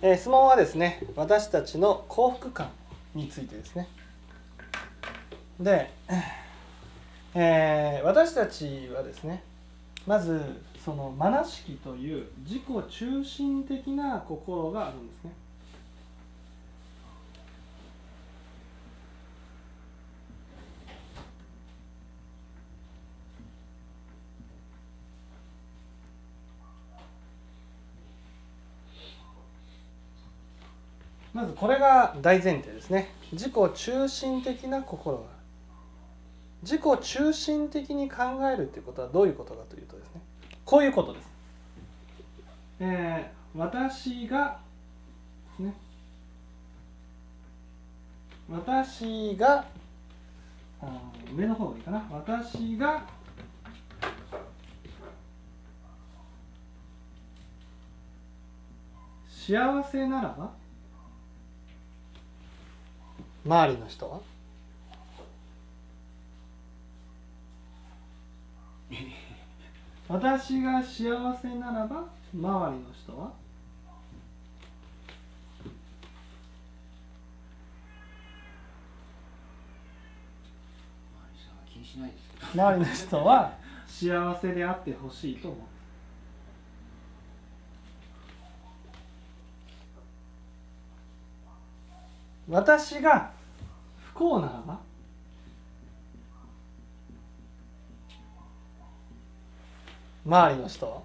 えー質問はですね私たちの幸福感についてですね。で、えー私たちはですねまずそのまなしきという自己中心的な心があるんですねまずこれが大前提ですね。自己中心的な心がある。自己中心的に考えるということはどういうことかというとですね。こういうことです、えー私がね。私があー上の方がいいかな。私が幸せならば周りの人は？私が幸せならば周りの人は？周りの人は幸せであってほしいと思う私が不幸ならば周りの人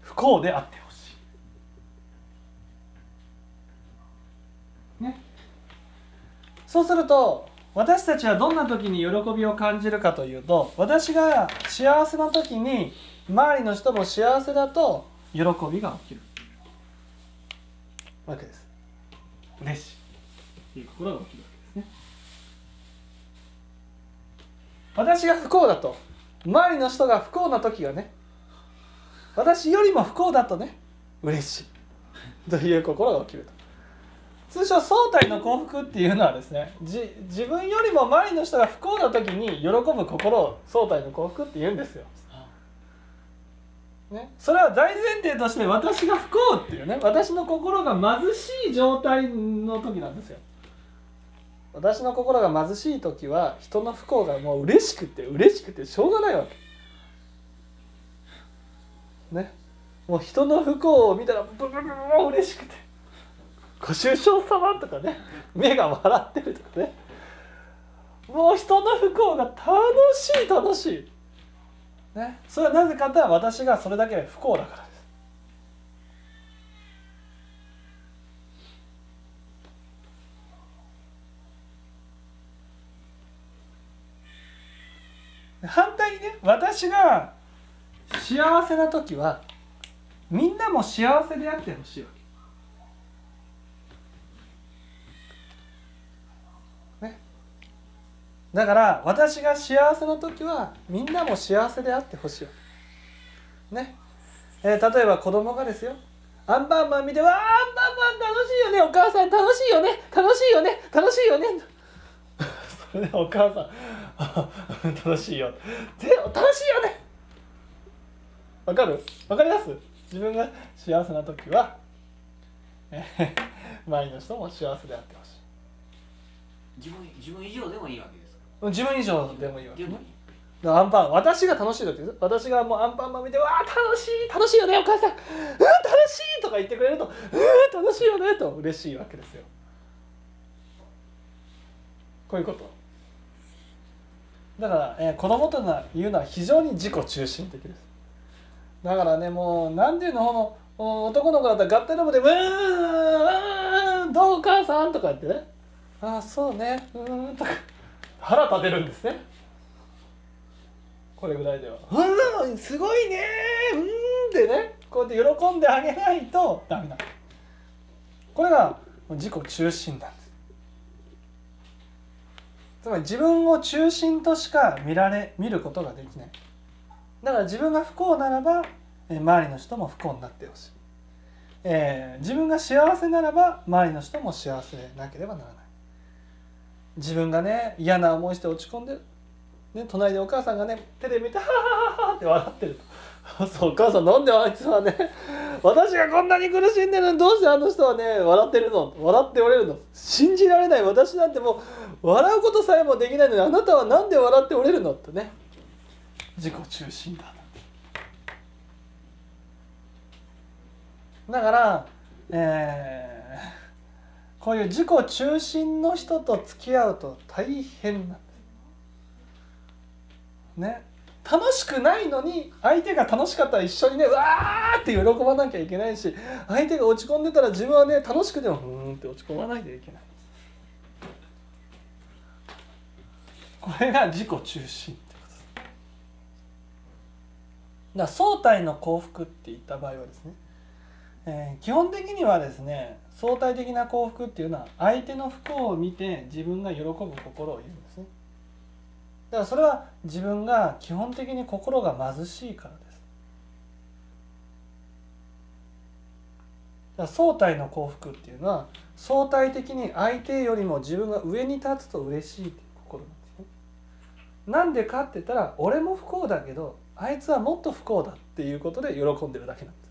不幸であってもほしい。ね。そうすると私たちはどんな時に喜びを感じるかというと私が幸せな時に周りの人も幸せだと喜びが起きるわけです。嬉しいっていう心が起きるわけですね。私が不幸だと周りの人が不幸な時がね私よりも不幸だとね嬉しいという心が起きると通称相対の幸福っていうのはですねじ自分よりも周りの人が不幸な時に喜ぶ心を相対の幸福って言うんですよ、ね、それは大前提として私が不幸っていうね私の心が貧しい状態の時なんですよ。私の心が貧しい時は人の不幸がもう嬉しくて嬉しくてしょうがないわけ。ね。もう人の不幸を見たらブルブルブル嬉しくてご愁傷様とかね目が笑ってるとかね。もう人の不幸が楽しい楽しい。ね。それはなぜかというと私がそれだけ不幸だからです。反対にね私が幸せな時はみんなも幸せであってほしいわけ。だから私が幸せな時はみんなも幸せであってほしい。ね。えー例えば子供がですよ。アンパンマン見て「わあアンパンマン楽しいよね。お母さん楽しいよね。楽しいよね。楽しいよね」それでお母さん「楽しいよ」で「楽しいよね」わかる？わかります？自分が幸せな時は、えー周りの人も幸せであってほし自分自分以上でもいいわけ自分以上でもいいわ。けねでもいい。だからアンパン私が楽しい時です私がもうアンパンマン見て「わあ楽しい楽しいよねお母さん。うん楽しい!」とか言ってくれると「うん楽しいよね」と嬉しいわけですよ。こういうこと。だから、えー子供というのは非常に自己中心的です。だからねもうなんていうのこの男の子だったら合体ロボで「うーんうーんどうお母さん」とか言ってね「ああそうねうーん」とか。腹立てるんですね。これぐらいでは「うんすごいね。うん」ってね。こうやって喜んであげないとダメなこれが自己中心なんです。つまり自分を中心としか見られ見ることができない。だから自分が不幸ならば、え周りの人も不幸になってほしい、えー自分が幸せならば周りの人も幸せでなければならない。自分がね嫌な思いして落ち込んでる、ね、隣でお母さんがねテレビ見て「はははは」って笑ってると。そうお母さんなんであいつはね私がこんなに苦しんでるのどうしてあの人はね笑ってるの？笑っておれるの？信じられない。私なんてもう笑うことさえもできないのにあなたはなんで笑っておれるの？ってね。自己中心だだから、えーこういう自己中心の人と付き合うと大変なね。楽しくないのに相手が楽しかったら一緒にねうわーって喜ばなきゃいけないし相手が落ち込んでたら自分はね楽しくてもうーんって落ち込まないといけない。これが自己中心ってことです。だから相対の幸福って言った場合はですね、えー基本的にはですね相対的な幸福っていうのは相手の不幸を見て自分が喜ぶ心を言うんですね。だからそれは自分が基本的に心が貧しいからです。だから相対の幸福っていうのは相対的に相手よりも自分が上に立つと嬉しいっていう心なんですね。なんでかって言ったら俺も不幸だけどあいつはもっと不幸だっていうことで喜んでるだけなんです。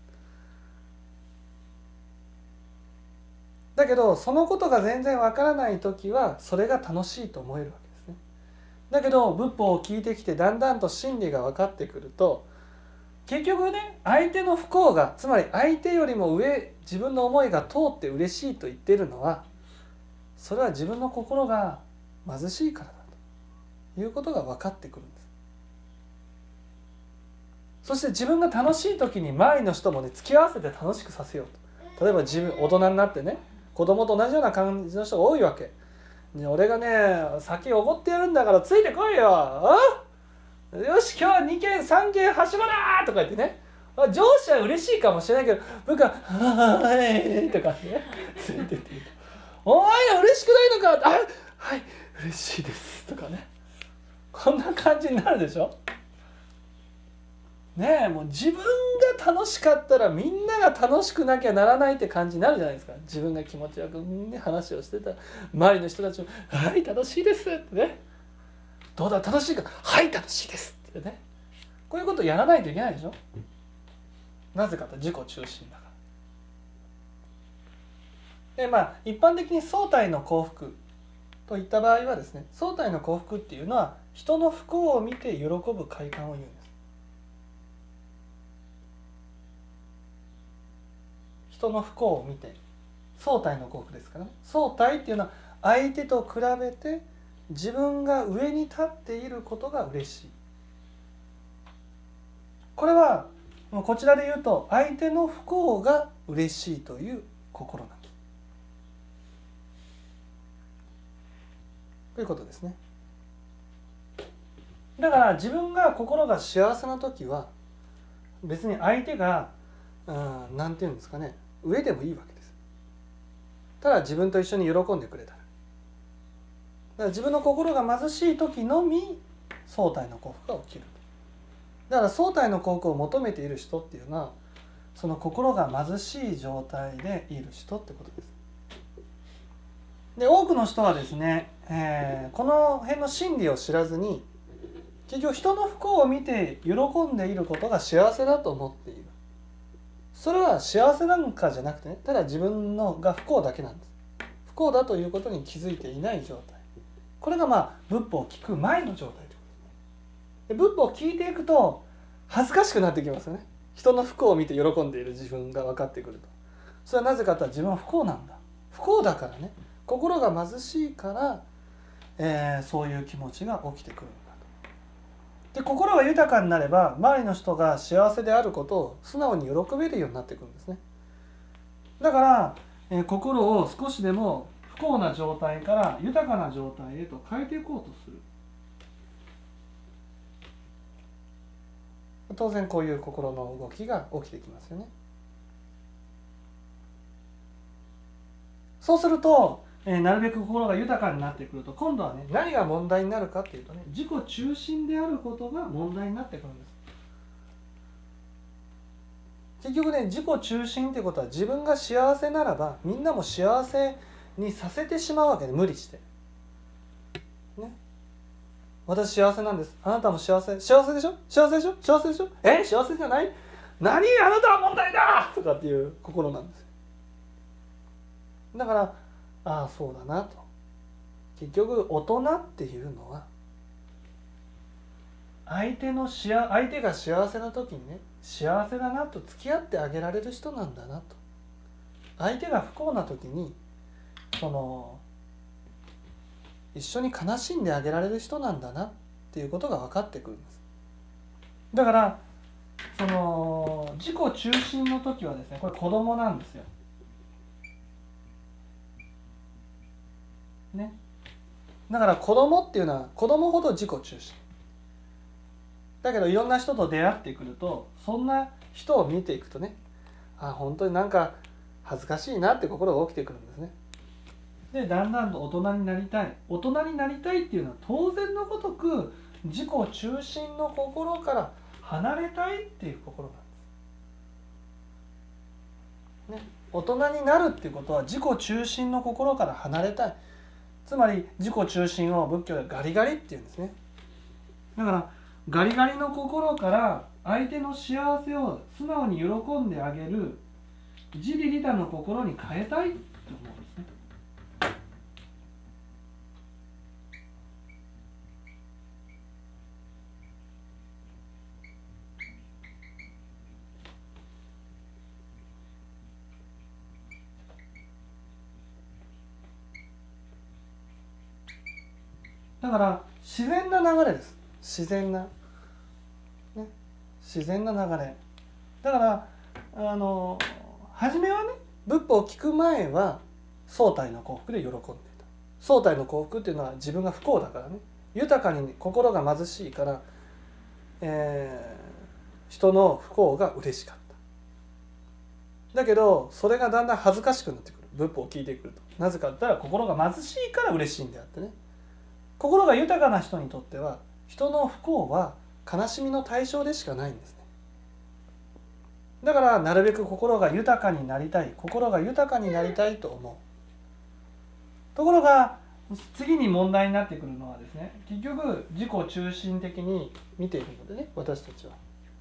だけどそのことが全然わからない時はそれが楽しいと思えるわけですね。だけど仏法を聞いてきてだんだんと真理が分かってくると結局ね相手の不幸がつまり相手よりも上自分の思いが通って嬉しいと言ってるのはそれは自分の心が貧しいからだということが分かってくるんです。そして自分が楽しい時に周りの人もね付き合わせて楽しくさせようと。例えば自分大人になってね子供と同じような感じの人が多いわけ。ね俺がね先おごってやるんだからついてこいよ。よし今日は2件3件はしごだとか言ってね。上司は嬉しいかもしれないけど部下「はい」とかね。ついてって「お前ら嬉しくないのか?」あはい嬉しいです」とかね。こんな感じになるでしょ？ねえもう自分が楽しかったらみんなが楽しくなきゃならないって感じになるじゃないですか。自分が気持ちよく、ね、話をしてたら。周りの人たちも「はい楽しいです」ってね「どうだ楽しいか。はい楽しいです」ってね。こういうことをやらないといけないでしょ。なぜかと自己中心だから。でまあ一般的に相対の幸福といった場合はですね相対の幸福っていうのは人の不幸を見て喜ぶ快感を言うんです。人の不幸を見て相対の幸福ですからね。相対っていうのは相手と比べて自分が上に立っていることが嬉しい。これはこちらで言うと相手の不幸が嬉しいという心なんですということですね。だから自分が心が幸せな時は別に相手がうんなんていうんですかね。上でもいいわけです。ただ自分と一緒に喜んでくれた。らだから自分の心が貧しい時のみ相対の幸福が起きる。だから相対の幸福を求めている人っていうのはその心が貧しい状態でいる人ってことです。で多くの人はですね、えーこの辺の真理を知らずに結局人の不幸を見て喜んでいることが幸せだと思っている。それは幸せなんかじゃなくてねただ自分のが不幸だけなんです。不幸だということに気づいていない状態。これがまあ仏法を聞く前の状態ということですね。仏法を聞いていくと恥ずかしくなってきますよね。人の不幸を見て喜んでいる自分が分かってくると。それはなぜかというと自分は不幸なんだ。不幸だからね。心が貧しいから、えーそういう気持ちが起きてくる。で心が豊かになれば周りの人が幸せであることを素直に喜べるようになってくるんですね。だから、えー心を少しでも不幸な状態から豊かな状態へと変えていこうとする。当然こういう心の動きが起きてきますよね。そうすると、えーなるべく心が豊かになってくると。今度はね何が問題になるかっていうとね自己中心であることが問題になってくるんです。結局ね自己中心ってことは自分が幸せならばみんなも幸せにさせてしまうわけで無理して。ね。私幸せなんです。あなたも幸せ。幸せでしょ？幸せでしょ？幸せでしょ？え？幸せじゃない？何？あなたは問題だ！とかっていう心なんですよ。だからああそうだなと。結局大人っていうのは相手のしあ相手が幸せな時にね幸せだなと付き合ってあげられる人なんだなと。相手が不幸な時にその一緒に悲しんであげられる人なんだなっていうことが分かってくるんです。だからその自己中心の時はですねこれ子供なんですよ。ね。だから子供っていうのは子供ほど自己中心。だけどいろんな人と出会ってくるとそんな人を見ていくとねあ本当になんか恥ずかしいなって心が起きてくるんですね。でだんだんと大人になりたい。大人になりたいっていうのは当然のごとく自己中心の心から離れたいっていう心なんです。ね、大人になるっていうことは自己中心の心から離れたいつまり自己中心を仏教でガリガリっていうんですね。だからガリガリの心から相手の幸せを素直に喜んであげる自利利他の心に変えたいと思う。だから自然な流れです。自然な、ね、自然な流れ。だからあの初めはね仏法を聞く前は相対の幸福で喜んでいた。相対の幸福っていうのは自分が不幸だからね。豊かに心が貧しいから、えー、人の不幸が嬉しかった。だけどそれがだんだん恥ずかしくなってくる。仏法を聞いてくると。なぜかって言ったら心が貧しいから嬉しいんであってね。心が豊かな人にとっては人の不幸は悲しみの対象でしかないんですね。だからなるべく心が豊かになりたい心が豊かになりたいと思う。ところが次に問題になってくるのはですね結局自己中心的に見ているのでね私たちは。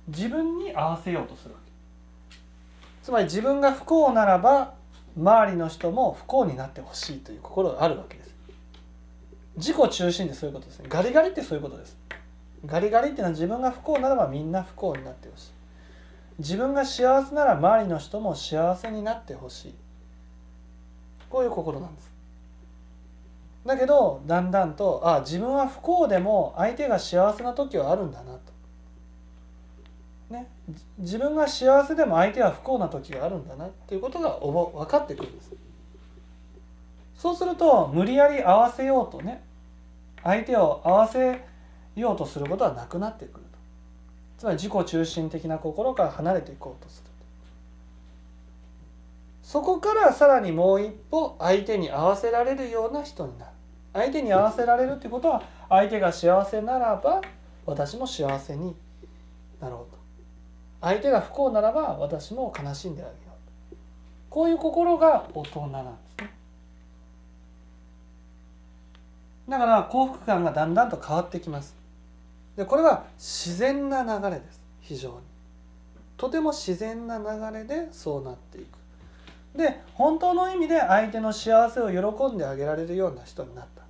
自分に合わせようとするわけ。つまり自分が不幸ならば周りの人も不幸になってほしいという心があるわけです。自己中心ってそういうことですね。ガリガリってそういうことです。ガリガリっていうのは自分が不幸ならばみんな不幸になってほしい。自分が幸せなら周りの人も幸せになってほしい。こういう心なんです。だけどだんだんとあ自分は不幸でも相手が幸せな時はあるんだなと。ね。自分が幸せでも相手は不幸な時があるんだなっていうことがおぼ分かってくるんです。そうすると無理やり合わせようとね相手を合わせようとすることはなくなってくると。つまり自己中心的な心から離れていこうとするそこからさらにもう一歩相手に合わせられるような人になる。相手に合わせられるってことは相手が幸せならば私も幸せになろうと。相手が不幸ならば私も悲しんであげようと。こういう心が大人なんですねだから幸福感がだんだんと変わってきます。でこれは自然な流れです。非常に。とても自然な流れでそうなっていく。で本当の意味で相手の幸せを喜んであげられるような人になった。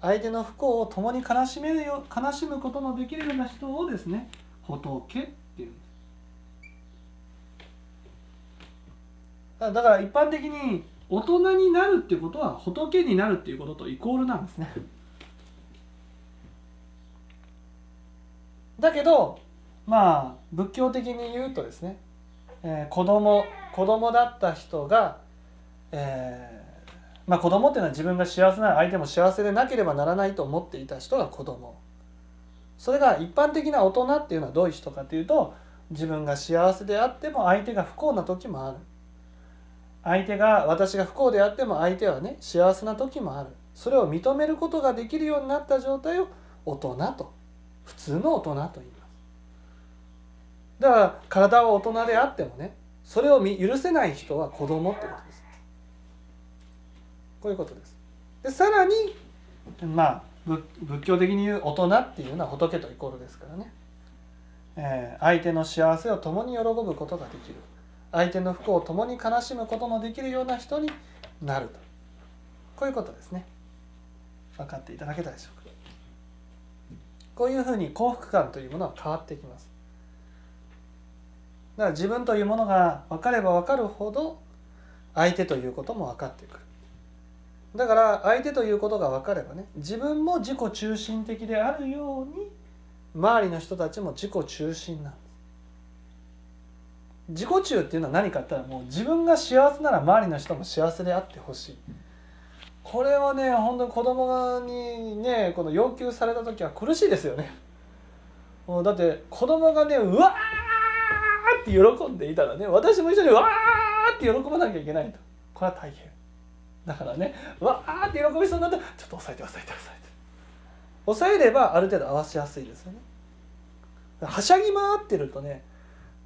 相手の不幸を共に悲しめるよ悲しむことのできるような人をですね仏っていうんです。だから一般的に大人になるってことは仏になるっていうこととイコールなんですね。だけどまあ仏教的に言うとですね、えー、子供子供だった人が、えー、まあ子供っていうのは自分が幸せな相手も幸せでなければならないと思っていた人が子供。それが一般的な大人っていうのはどういう人かというと自分が幸せであっても相手が不幸な時もある。相手が私が不幸であっても相手はね幸せな時もある。それを認めることができるようになった状態を大人と普通の大人と言います。だから体は大人であってもねそれを許せない人は子供ってことです。こういうことです。でさらにまあ仏仏教的に言う大人っていうのは仏とイコールですからね、えー相手の幸せを共に喜ぶことができる。相手の不幸を共に悲しむことのできるような人になると。こういうことですね。分かっていただけたでしょうか。こういうふうに幸福感というものは変わってきます。だから自分というものが分かれば分かるほど相手ということも分かってくる。だから相手ということが分かればね自分も自己中心的であるように周りの人たちも自己中心なんです。自己中っていうのは何かって言ったらもう自分が幸せなら周りの人も幸せであってほしい。これはね本当に子供にねこの要求された時は苦しいですよね。もうだって子供がねうわーって喜んでいたらね私も一緒にうわーって喜ばなきゃいけないと。これは大変。だからねうわーって喜びそうになったらちょっと抑えて抑えて抑えて。抑えればある程度合わせやすいですよね。はしゃぎ回ってるとね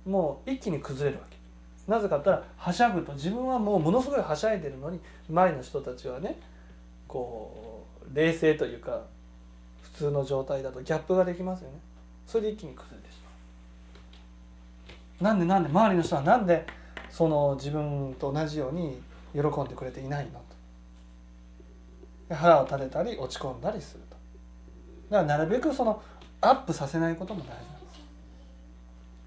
もう一気に崩れるわけ。なぜかったらはしゃぐと自分はもうものすごいはしゃいでるのに周りの人たちはねこう冷静というか普通の状態だとギャップができますよね。それで一気に崩れてしまう。なんでなんで周りの人はなんでその自分と同じように喜んでくれていないのと。腹を立てたり落ち込んだりすると。だからなるべくそのアップさせないことも大事。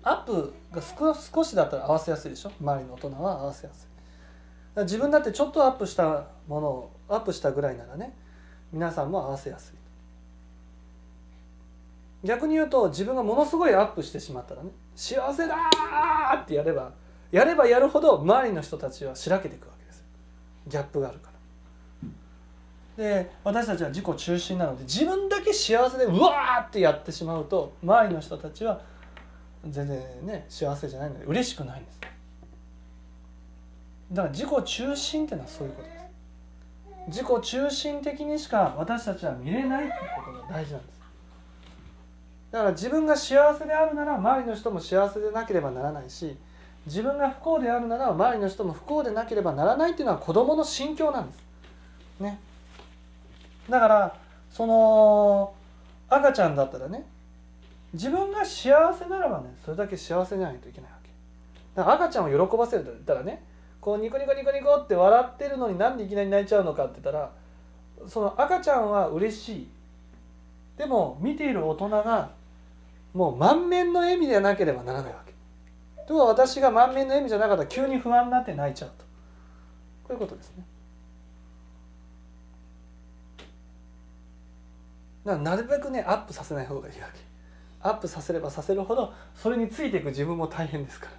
アップが少しだったら合わせやすいでしょ？周りの大人は合わせやすい。自分だってちょっとアップしたものをアップしたぐらいならね皆さんも合わせやすい逆に言うと自分がものすごいアップしてしまったらね幸せだーってやればやればやるほど周りの人たちはしらけていくわけです。ギャップがあるから。で私たちは自己中心なので自分だけ幸せでうわーってやってしまうと周りの人たちは全然ね幸せじゃないので嬉しくないんです。だから自己中心っていうのはそういうことです。自己中心的にしか私たちは見れないっていうことが大事なんです。だから自分が幸せであるなら周りの人も幸せでなければならないし自分が不幸であるなら周りの人も不幸でなければならないっていうのは子どもの心境なんです。ね。だからその赤ちゃんだったらね自分が幸せならばねそれだけ幸せじゃないといけないわけ。だから赤ちゃんを喜ばせると言ったらねこうニコニコニコニコって笑ってるのになんでいきなり泣いちゃうのかって言ったらその赤ちゃんは嬉しい。でも見ている大人がもう満面の笑みでなければならないわけ。とは私が満面の笑みじゃなかったら急に不安になって泣いちゃうと。こういうことですね。なるべくねアップさせない方がいいわけ。アップさせればさせるほどそれについていく自分も大変ですから。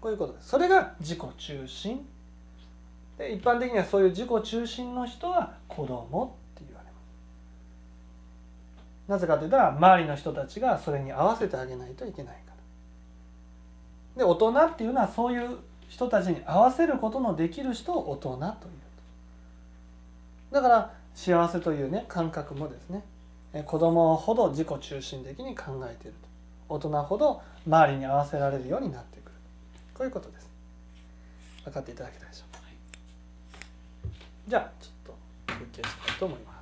こういうこと。ですそれが自己中心。で一般的にはそういう自己中心の人は子供って言われます。なぜかというと周りの人たちがそれに合わせてあげないといけないから。で大人っていうのはそういう人たちに合わせることのできる人を大人というだから幸せというね感覚もですね子供ほど自己中心的に考えていると。大人ほど周りに合わせられるようになってくるこういうことです。分かっていただけたでしょうか、じゃあちょっと休憩したいと思います